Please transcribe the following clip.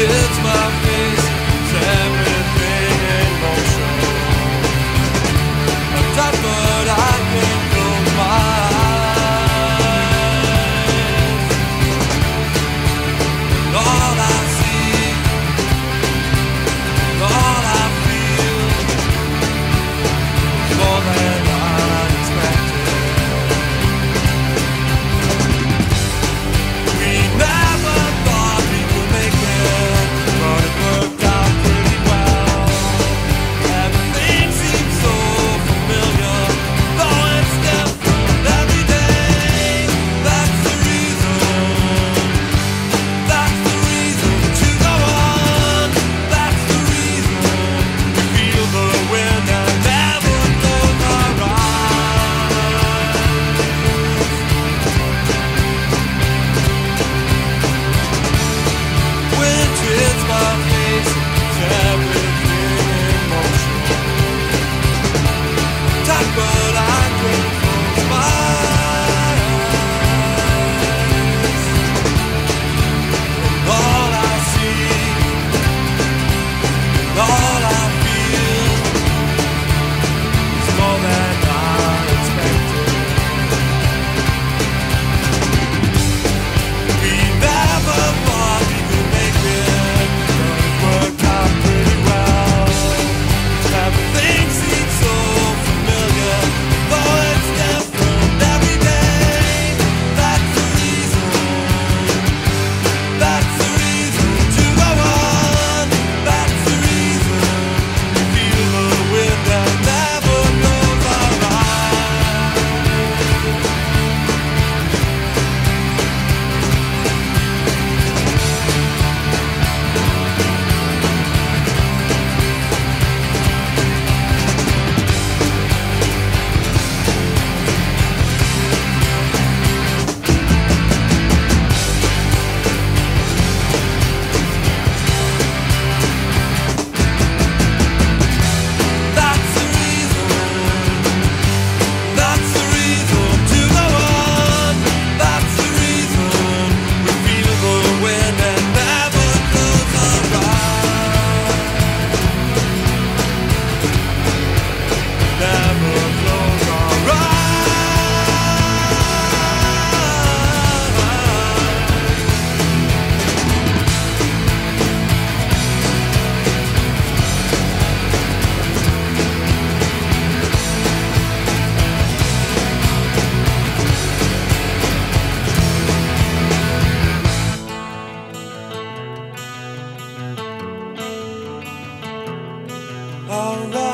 it's my Oh, All right.